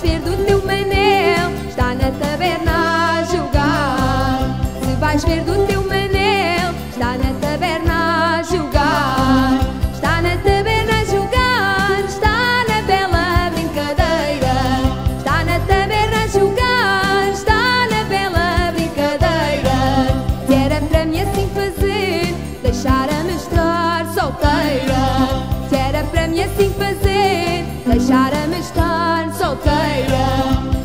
vais ver do teu manel, está na taberna a jogar. Se vais ver do teu manel, está na taberna a jogar. Está na taberna a jogar, está na bela brincadeira. Está na taberna a jogar, está na bela brincadeira. Se era para mim assim fazer, deixar-me estar solteira. Se era para mim assim fazer, deixar-me estar solteira.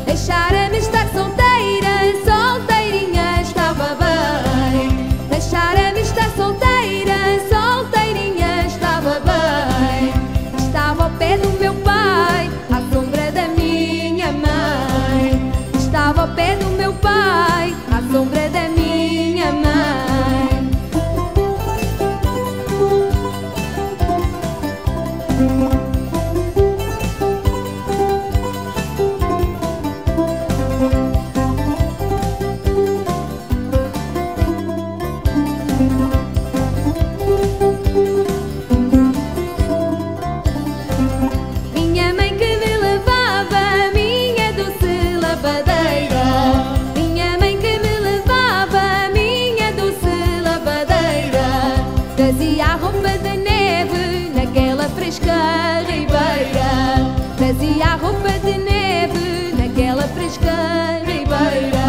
Deixar-me estar solteira, solteirinha estava bem. Deixar-me estar solteira, solteirinha estava bem. Estava ao pé do meu pai, à sombra da minha mãe. Estava ao pé do meu pai, à sombra da minha ribeira. Trazia a roupa de neve naquela fresca ribeira.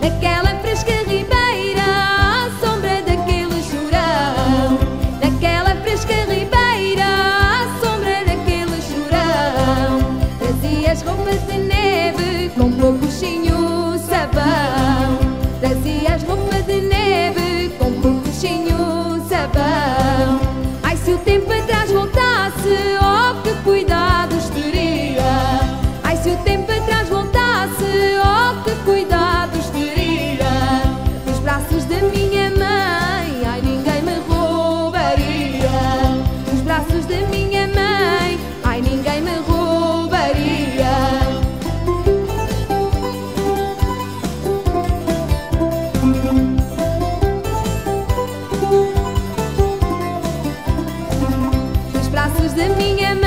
Naquela fresca ribeira à sombra daquele chorão. Naquela fresca ribeira à sombra daquele chorão. Trazia as roupas braços da minha